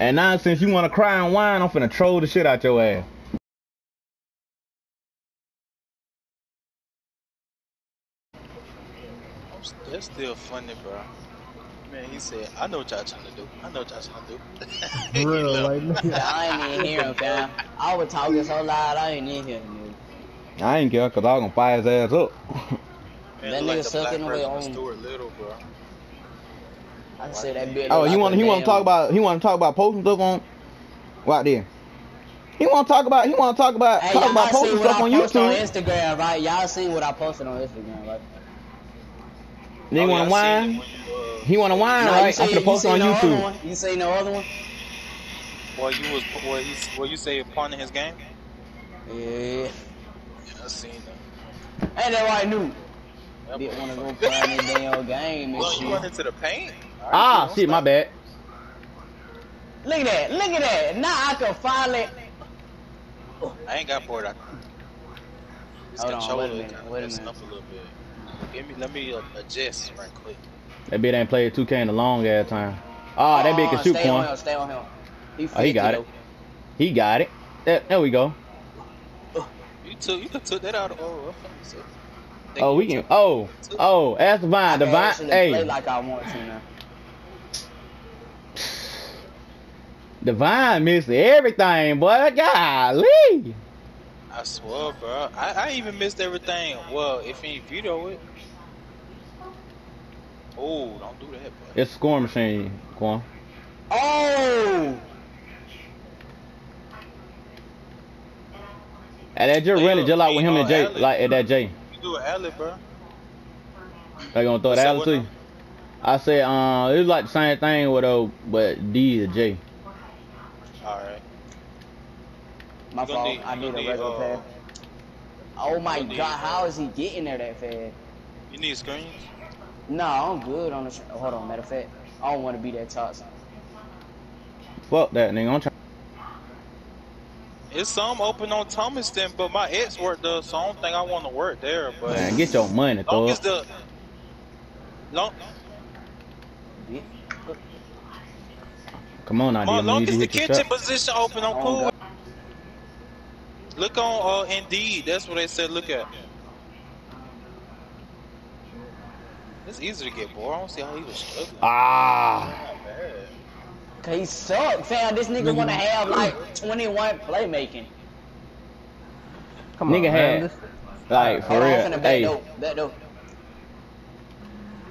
And now since you want to cry and whine, I'm finna troll the shit out your ass. That's still funny, bro. Man, he said, I know what y'all trying to do. I know what y'all trying to do. Real, like, I ain't even hear him, fam. I was talking so loud, I ain't even hear him. I ain't care because I was gonna fire his ass up. Man, That look like nigga sucking away version of on- Stuart Little, bro. I said that bitch. oh, look he want he want to talk about he want to talk about posting stuff on right there. He want to talk about he want to talk about Hey, talk about posting what stuff I on post on Instagram, right? Y'all seen what I posted on Instagram, right? Then he Oh, want to whine. seen it when you, uh, He want to whine, Nah, right? you I'm see, finna you post it on no other YouTube. You see no other one? Well, you was well, you well, you say pawn in his game. Yeah. Yeah, I seen that. Ain't that right, new? That Didn't wanna go fucking- play in damn game and Well, you went into the paint. All right, Ah, don't shit, my bad. Look at that, look at that. Now I can finally. I ain't got bored. I, this Hold on, controller wait a minute, wait a minute. up a little bit. Give me, let me uh, adjust right quick. That bitch ain't played 2K in a long ass time. Ah, that bitch can Uh-uh, shoot Stay on him, stay on him. He, Oh, he got it. He got it. There, there we go. You took, you could took that out. Of, oh, I'm finna say. Think Oh, we can. Oh, oh, ask I Divine. can Divine, play hey, like I want to now. Divine missed everything, boy. Golly. I swear, bro. I, I even missed everything. Well, if he veto it. Oh, don't do that, bro. It's a scoring machine, Quan. Oh! And that just really just like with him and Jay, uh, Allen. like at that Jay. You do an alley, bro. They gonna throw What's that up out with to you. I said, uh, it was like the same thing with uh, but D or J. All right. My fault. need- I you need a gonna regular uh, pass. Oh my you god, need, how uh, is he getting there that fast? You need screens? No, I'm good on the. Hold on, matter of fact, I don't want to be that toxic. Fuck that nigga. I'm trying. It's some open on Thomaston, but my ex work does, so I don't think I want to work there. But Man, get your money, long thug. as the long, Come on I long, D. long You need as to the hit your kitchen shot. position open, I'm Oh, cool. God. Look on uh, Indeed. That's what they said. Look at. It's easy to get bored. I don't see how he was struggling. Ah. Cause he suck, fam. This nigga wanna have like 21 playmaking. Come on, Nigga man. had- This- Like, for Hold on, I'm real. finna back Hey, door, back door.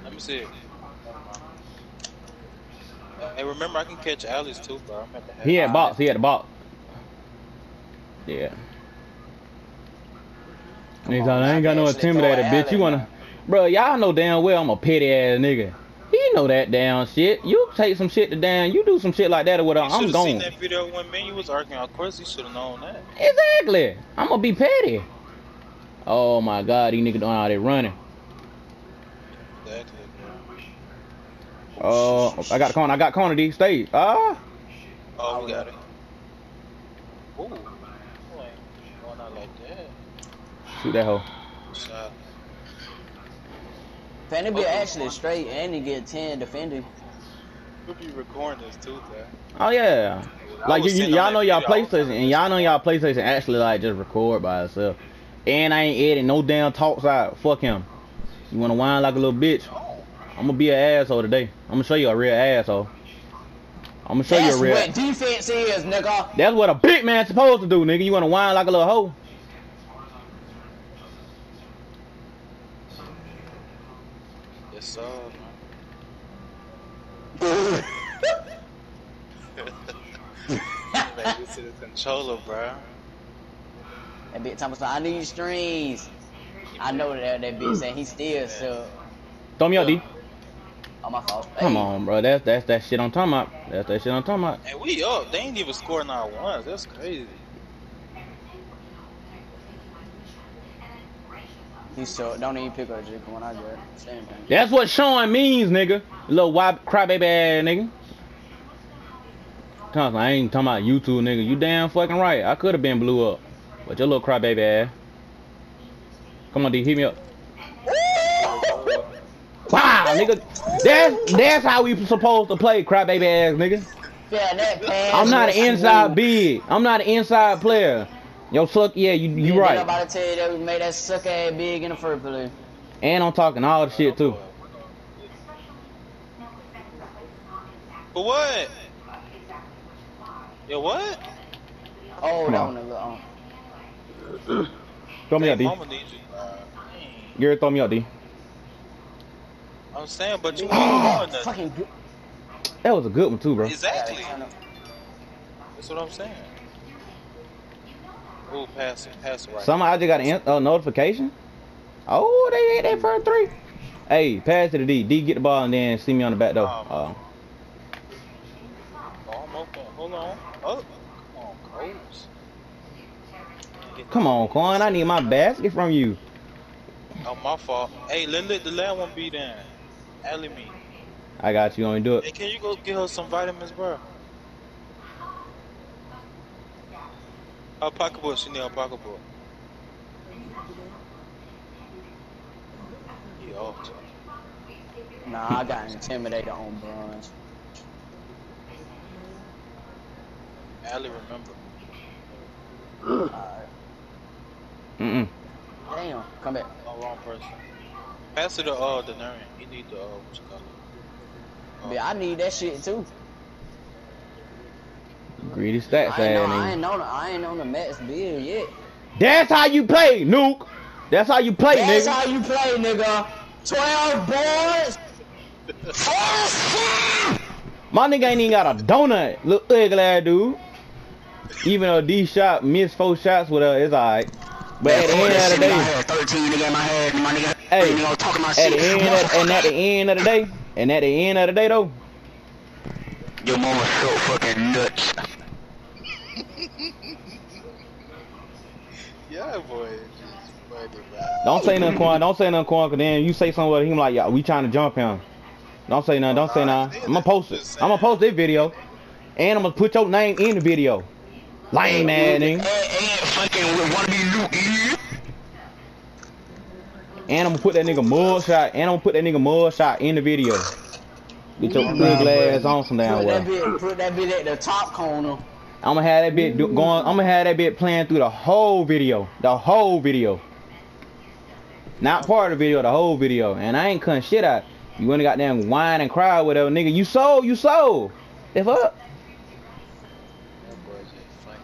Let me see. Hey, remember I can catch alleys too, bro. I'm at the he had box. He had the box. Yeah. He's on, like, I ain't got no I intimidator, bitch. You wanna, bro? Y'all know damn well I'm a petty ass nigga. He know that damn shit. You take some shit to damn. You do some shit like that or whatever. I'm should have seen that video when me and you was arguing. Of course, he should have known that. Exactly. I'm gonna be petty. Oh my god, these niggas doing all that running. Exactly, bro. Oh, I got corner. I got corner. D stay. Ah. Oh, we got it. Ooh. Boy, going out like that. Shoot that hoe. Shot. Fam, they be Okay. actually straight and you get 10 defending. We'll be recording this too, bro. Oh yeah. I Like you, was you, sitting on y'all know y'all video, I was PlayStation, and y'all know y'all PlayStation actually like just record by itself. And I ain't editing no damn talks out. Fuck him. You wanna whine like a little bitch? I'm gonna be an asshole today. I'm gonna show you a real asshole. I'm gonna show That's you a real. what defense is, nigga. That's what a big man supposed to do, nigga. You wanna whine like a little hoe? Yes, sir, man. Man, used to the controller, bro. That bitch Thomas, I need strings. I know that that bitch saying he still so. Throw me out, D. Oh my fault. Come Hey, on, bro. That's that's that shit I'm talking about. That's that shit I'm talking about. And we up. They ain't even scoring not once. That's crazy. He suck. Don't even pick up J when I get it. Same thing. That's what showing means, nigga. Little why crybaby ass nigga. Thompson, I ain't talking about YouTube, nigga. You damn fucking right. I could have been blew up. But your little crybaby ass. Come on, D, hit me up. Wow, nigga. That's that's how we supposed to play, crybaby ass nigga. Yeah, that. I'm not an inside smooth. big. I'm not an inside player. Yo, suck. Yeah, you you Yeah, right. I'm about to tell you that we made that suck ass big in the first place. And I'm talking all the shit too. For what? Yo, what? Oh, Come that on. one a little. Um, Throw me Hey, out, D. mama needs you. Uh, Gary, throw me out, D. I'm saying, but you ain't doing nothing. fucking. That was a good one too, bro. Exactly. That's what I'm saying. Oh, pass pass right. Somehow I just got a uh, notification. Oh, they hit that first three. Hey, pass it to D. D, get the ball and then see me on the back door. Um, Uh, Oh, Hold on. Oh, come on, Coach. come on, Quan. I need my basket from you. Oh, my fault. Hey, let, let the last one be then. Alley me. I got you. Only do Hey, it. can you go get her some vitamins, bro? Her pocketbook. She need her pocketbook. He off to. Nah, I got intimidated on bronze. Allie, remember. Alright. Mm-mm. Damn, come back. Oh, wrong person. Pass it to uh, the Narian. He need the, uh, what you call it? Uh, Yeah, I need that shit too. Greedy stats, I ain't, know, I ain't on the, I ain't on the max bill yet. That's how you play, Nuke. That's how you play, That's nigga. That's how you play, nigga. 12 boards. My nigga ain't even got a donut. Look ugly ass dude. Even though D shot missed four shots with her, it's alright. But at the end of the day, 13 nigga in my head, my nigga. Hey, Nigga talking my at the end of, and at the end of the day, and at the end of the day though, Your mama so fucking nuts. Yeah, boy. It's just funny, man. don't say nothing, Quan. Don't say nothing, Quan, cause then you say something with him like, yeah, we trying to jump him. Don't say nothing. Don't say nothing. I'm gonna post it. I'm gonna post this video, and I'm gonna put your name in the video. Lame ass nigga. And, and fucking wanna be Luke. And I'm gonna put that nigga mug shot. And I'm gonna put that nigga mug shot in the video. Get your ugly ass on some damn Put that, well. put that bit at the top corner. I'm gonna have that bit do, going. I'm gonna have that bit playing through the whole video. The whole video. Not part of the video, the whole video. And I ain't cutting shit out. You wanna goddamn whine and cry, whatever, nigga. You sold, you sold. If up, That boy just funny.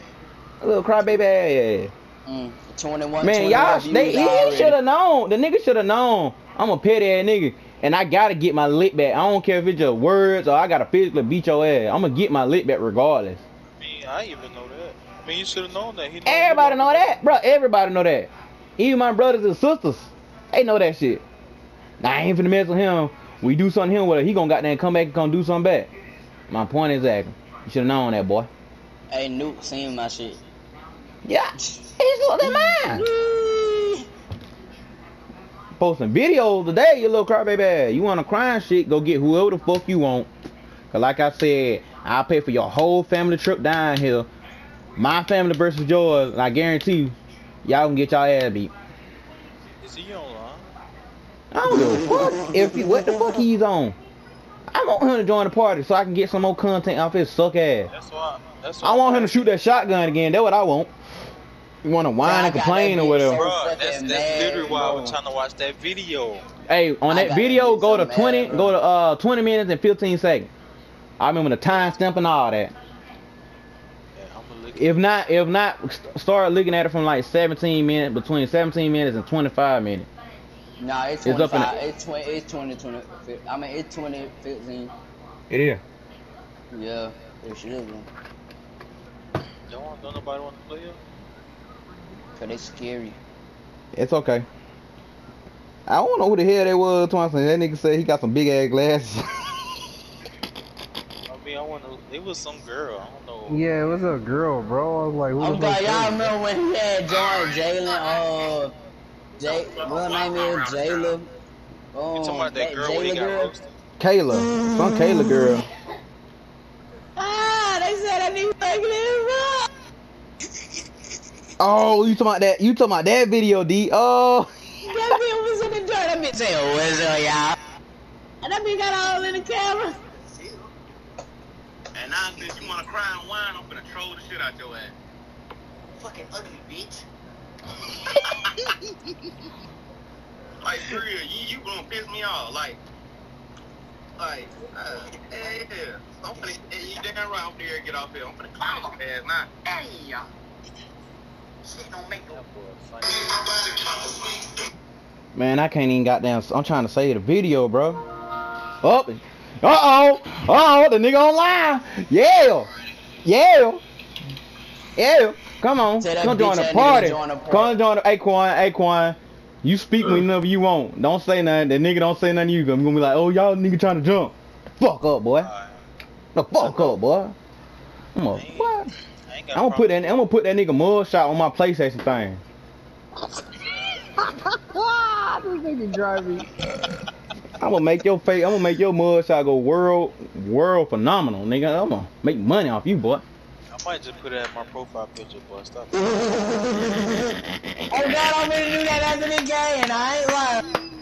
a little crybaby ass. Mm, 21, Man, 21 y'all, they, he should have known. The nigga should have known. I'm a petty ass nigga, and I gotta get my lit back. I don't care if it's just words or I gotta physically beat your ass. I'm gonna get my lit back regardless. I mean, I even know that. I mean, you should have known that. He know Everybody know that, bro. Everybody know that. Even my brothers and sisters, they know that shit. Now I ain't finna mess with him. We do something to him with it. He gonna goddamn come back and come do something back. My point exactly. You should have known that, boy. Hey, Nuke, seen my shit. Yeah, he's looking mine. Posting videos today, you little crybaby. You want to crime shit? Go get whoever the fuck you want. Cause like I said, I'll pay for your whole family trip down here. My family versus yours, and I guarantee you, y'all can get y'all ass beat. Is he online? I don't give a fuck if he, what the fuck he's on. I want him to join the party so I can get some more content off his suck ass. That's why. That's why. I want him to shoot that shotgun again. That's what I want. You want to whine and complain or whatever. Bro, fucking that's, that's mad, literally why I was trying to watch that video. Hey, on I that gotta video, get go to some mad, 20, go to uh 20 minutes and 15 seconds. I remember the time stamp and all that. Yeah, I'm gonna look. If not, if not, st- start looking at it from like 17 minutes, between 17 minutes and 25 minutes. Nah, it's It's up in 25. It's 20. It's 20, 20. I mean, it's 20, 15. It is. Yeah, it should be. Don't, want- don't nobody want to play it? Cause it's scary. It's okay. I don't know who the hell that was. Twice that nigga said he got some big ass glasses. I mean, I want to. It was some girl. I don't know. Yeah, it was a girl, bro. I was like, who Oh the God, fuck y'all is remember when he had joined Jalen? Uh, Jay, what name is Jayla? You Um, talking about that girl when he Jayla got girl? roasted? Kayla, some Kayla girl. Ah, they said that nigga ugly Oh, you talking about that? You talking about that video, D? Oh. That bitch was in the joint. That bitch said, "What's up, y'all?" And that bitch got all in the camera. And I mind since you wanna cry and whine, I'm gonna troll the shit out your ass. Fucking ugly bitch. Like for real, you you gonna piss me off. Like like uh, yeah, yeah. I'm finna hey, you damn right I'm finna get off here. I'm finna clown your ass now. Hey, y'all. Shit don't make no. That boy funny. Man, I can't even goddamn. I'm trying to save the video, bro. Up. Uh oh. Uh oh. The nigga online. Yeah. Yeah. Yeah. Come on. Tell that Come join bitch the ass nigga party. to join the party. Come join the Aquan. Aquan. You speak whenever you want. Don't say nothing. That nigga don't say nothing to you. I'm gonna be like, oh y'all nigga trying to jump. Fuck up, boy. Alright. The fuck up, boy. I'm gonna, Ain't- what? I ain't got I'm gonna put that. I'm gonna put that nigga mug shot on my PlayStation thing. this nigga driving. I'm gonna make your face. I'm gonna make your mug shot go world, world phenomenal, nigga. I'm gonna make money off you, boy. I might just put it as my profile picture, boy. Stop. Oh God, I'm gonna do that after this game, and I ain't lying.